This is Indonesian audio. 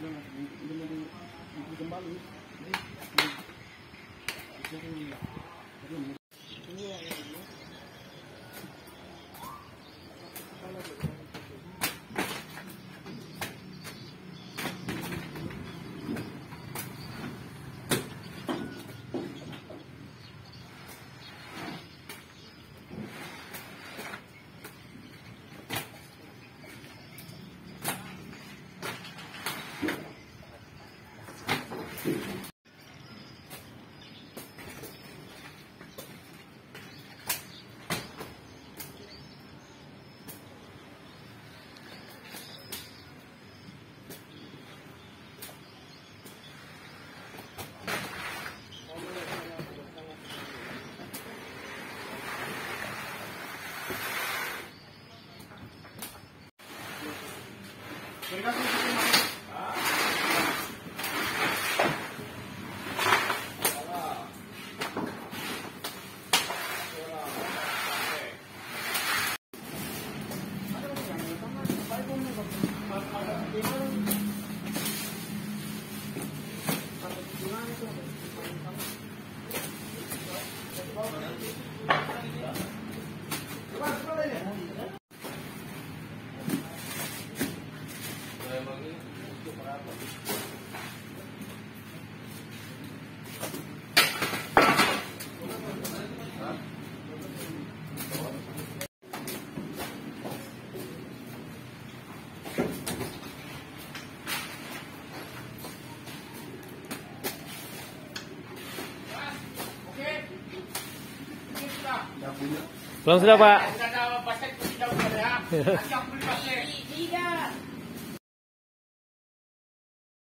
belum belum belum それが Pulang sudah Pak.